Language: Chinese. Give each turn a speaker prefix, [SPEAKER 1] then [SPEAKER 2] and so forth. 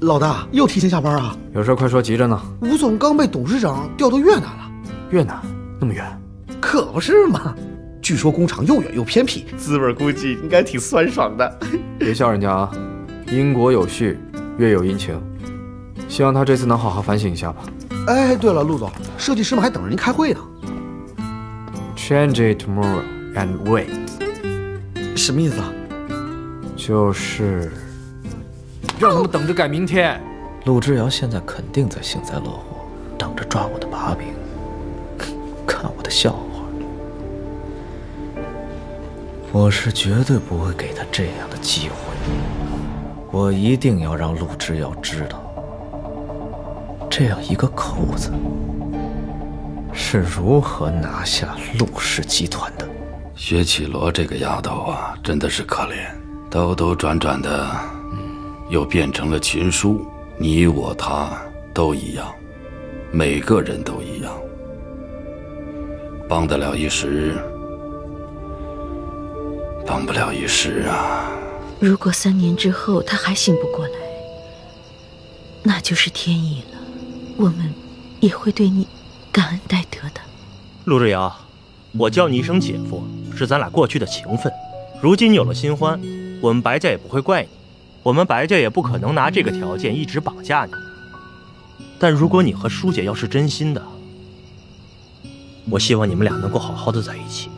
[SPEAKER 1] 老大又提前下班啊？
[SPEAKER 2] 有事快说，急着呢。
[SPEAKER 1] 吴总刚被董事长调到越南了。
[SPEAKER 2] 越南那么远？
[SPEAKER 1] 可不是嘛。据说工厂又远又偏僻，滋味估计应该挺酸爽的。
[SPEAKER 2] 别笑人家啊，因果有序，月有阴晴。希望他这次能好好反省一下吧。
[SPEAKER 1] 哎，对了，陆总，设计师们还等着您开会呢。
[SPEAKER 2] Change it tomorrow and wait。
[SPEAKER 1] 什么意思啊？
[SPEAKER 2] 就是让他们等着改明天。
[SPEAKER 3] 陆之遥现在肯定在幸灾乐祸，等着抓我的把柄，看我的笑话。我是绝对不会给他这样的机会，我一定要让陆之遥知道，这样一个扣子是如何拿下陆氏集团的。
[SPEAKER 4] 薛绮罗这个丫头啊，真的是可怜，兜兜转转的，又变成了秦书。你我他都一样，每个人都一样，帮得了一时。帮不了一世啊！
[SPEAKER 5] 如果三年之后他还醒不过来，那就是天意了。我们也会对你感恩戴德的。
[SPEAKER 6] 陆之遥，我叫你一声姐夫，是咱俩过去的情分。如今你有了新欢，我们白家也不会怪你，我们白家也不可能拿这个条件一直绑架你。但如果你和舒姐要是真心的，我希望你们俩能够好好的在一起。